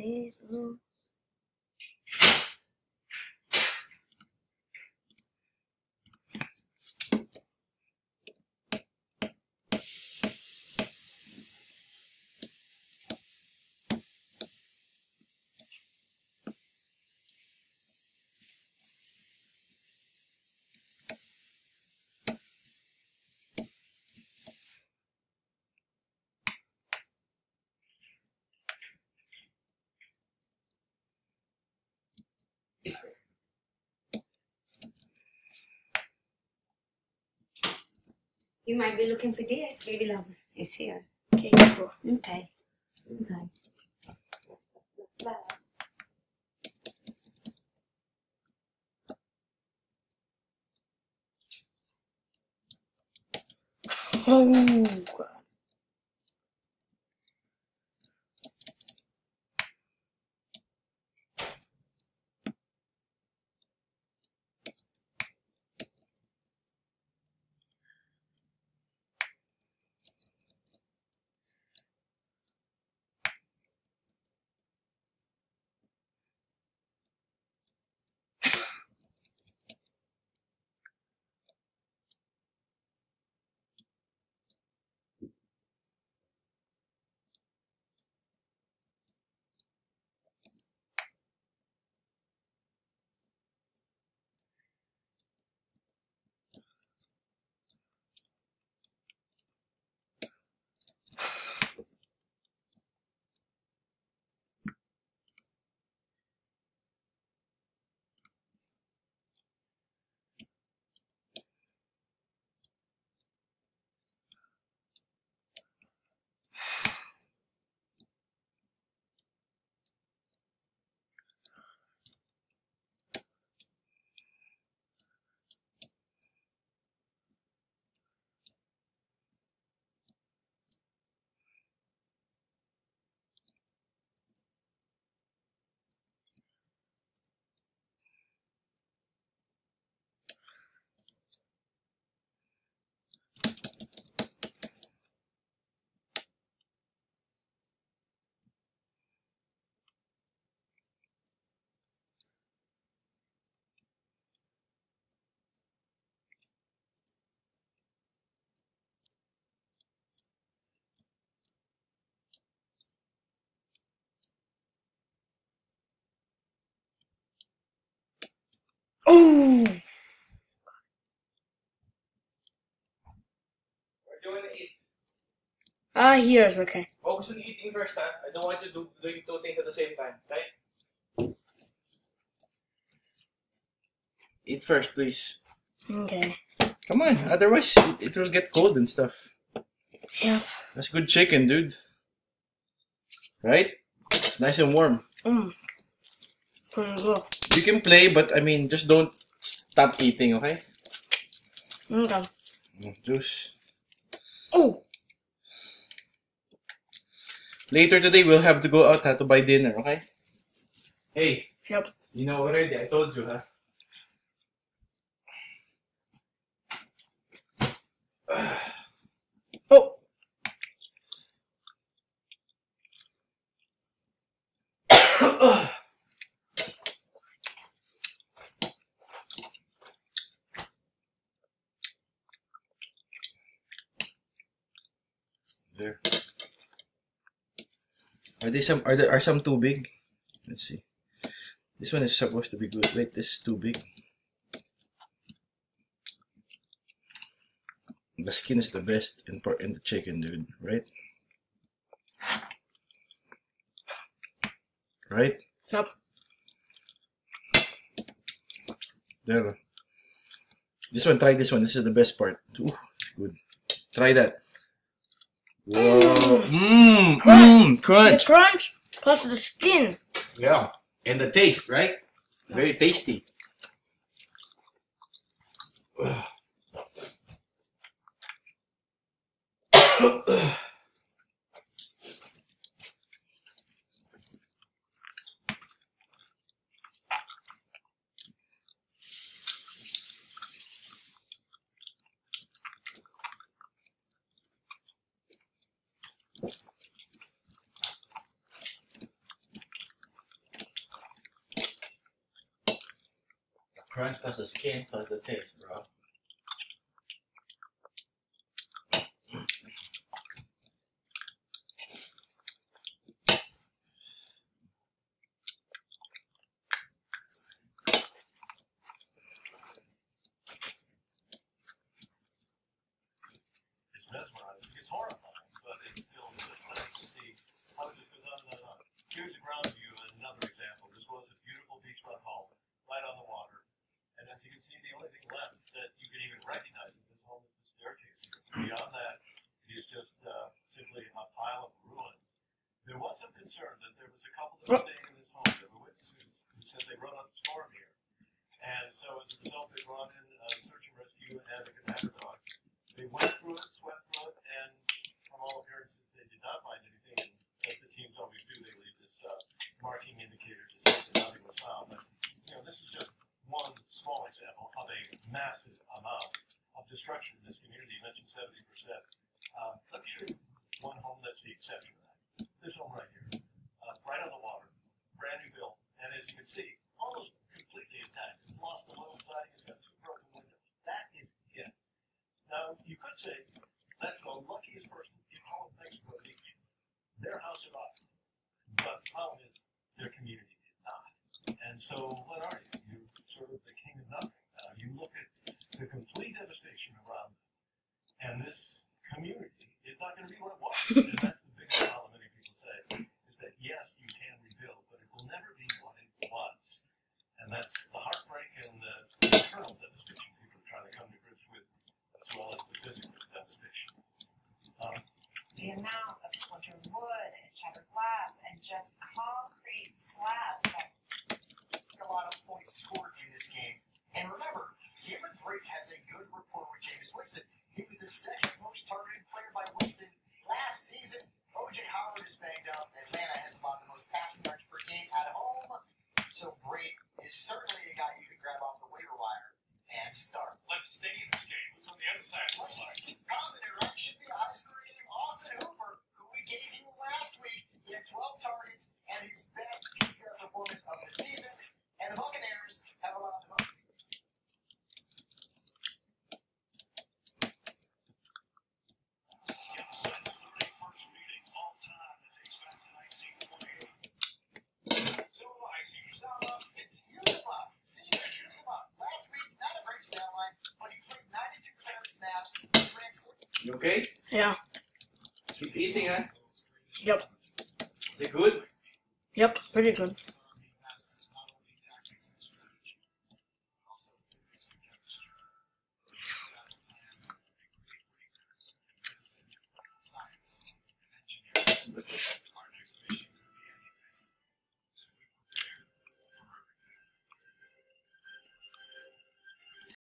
these loose. You might be looking for this, baby love. It's here. Okay, cool. Okay. Okay. Oh, do you want to eat? Ah, here's okay. Gusto niyo eating first, ha? I don't want you do, doing two things at the same time, right? Eat first, please. Okay. Come on, otherwise it, it will get cold and stuff. Yep. That's good chicken, dude. Right? It's nice and warm. Mm. Pretty good. You can play, but I mean, just don't stop eating, okay? Okay. Mm, Juice. Oh! Later today, we'll have to go out ha, to buy dinner, okay? Hey, Yep. you know already, I told you, huh? Oh! There. Are they some are there are some too big? Let's see. This one is supposed to be good. Wait, this is too big. The skin is the best in part in the chicken, dude. Right? Right? Yep. There. This one, try this one. This is the best part. Ooh, it's good. Try that. Whoa. Mmm. Mmm. The Crunch. crunch plus the skin. Yeah. And the taste, right? Very tasty. Ugh. Crunch plus the skin plus the taste, bro. It's mesmerizing. It's horrifying, but it's still just nice to see how it just goes on and on. Here's a ground view, another example. This was a beautiful beachfront home, right on the water. And as you can see, the only thing left that you can even recognize in this home is the staircase. Beyond that, it is just uh, simply a pile of ruins. There was some concern that there was a couple that were staying in this home that were witnesses who said they run up a storm here. And so as a result, they brought in uh, search and rescue and Advocate Matador. They went through it, swept through it, and from all appearances, they did not find anything. As the teams always do, they leave this uh, marking indicator to say that nothing was found. But you know, this is just one small example of a massive amount of destruction in this community. You mentioned seventy percent. Uh, let me show you one home that's the exception. This home right here, right on the water, brand new built, and as you can see, almost completely intact. It's lost the little siding. It's got two broken windows. That is it. Now, you could say that's the luckiest person in all of Mexico to. Their house survived. But the problem is their community did not. And so, what are you? You're sort of the king of nothing. Uh, you look at the complete devastation around them, and this community is not going to be what it was. and that's the biggest problem many people say, is that yes, you can rebuild, but it will never be what it was. And that's the heartbreak and the internal devastation people are trying to come to grips with as well as the physical devastation. Um, The amount of splintered wood and shattered glass and just concrete slabs that a lot of points scored in this game. And remember, Cameron Brate has a good rapport with Jameis Winston. He was the second most targeted player by Winston last season. OJ Howard is banged up. Atlanta has among the most passing yards per game at home. So Brate is certainly a guy you can grab off the waiver wire and start. Let's stay in this game. Who's on the other side Let's just keep confident, right? Should be a high scoring game. Austin Hooper, who we gave you last week, he had 12 targets and his best PPR performance of the season. And the Buccaneers have allowed the most. Yeah, the Suns with their first meeting all time that dates back to 1928. So do I, Senior Sala. It's Yuzuma, senior Yuzuma. Last week, not a great stat line, but he played 92% of the snaps. He ran 20 You okay? Yeah. Keep eating, huh? Yep. Is it good? Yep. Pretty good.